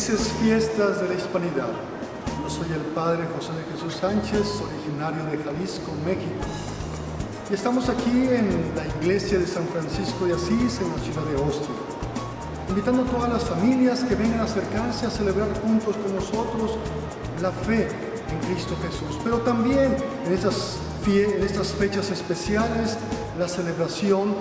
Felices fiestas de la hispanidad. Yo soy el Padre José de Jesús Sánchez, originario de Jalisco, México. Y estamos aquí en la iglesia de San Francisco de Asís, en la ciudad de Austin, invitando a todas las familias que vengan a acercarse a celebrar juntos con nosotros la fe en Cristo Jesús, pero también en estas, en estas fechas especiales la celebración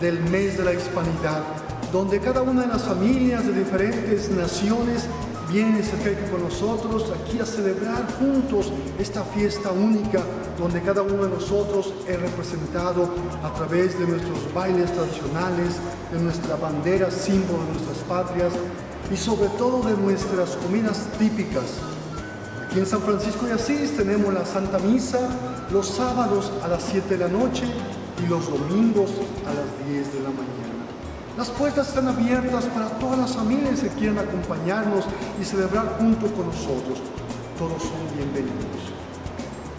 del mes de la hispanidad, donde cada una de las familias de diferentes naciones vienen cerca con nosotros aquí a celebrar juntos esta fiesta única donde cada uno de nosotros es representado a través de nuestros bailes tradicionales, de nuestra bandera, símbolo de nuestras patrias y sobre todo de nuestras comidas típicas. Aquí en San Francisco de Asís tenemos la Santa Misa los sábados a las 7 de la noche y los domingos a las 10 de la mañana. Las puertas están abiertas para todas las familias que quieran acompañarnos y celebrar junto con nosotros. Todos son bienvenidos.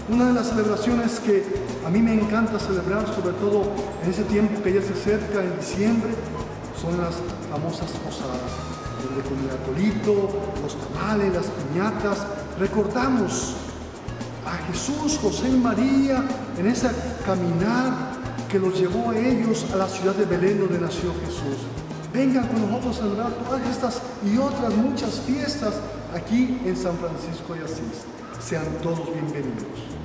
Una de las celebraciones que a mí me encanta celebrar, sobre todo en ese tiempo que ya se acerca, en diciembre, son las famosas posadas, donde con el atolito, los tamales, las piñatas, recordamos a Jesús, José y María en ese caminar que los llevó a ellos a la ciudad de Belén donde nació Jesús. Vengan con nosotros a celebrar todas estas y otras muchas fiestas aquí en San Francisco de Asís. Sean todos bienvenidos.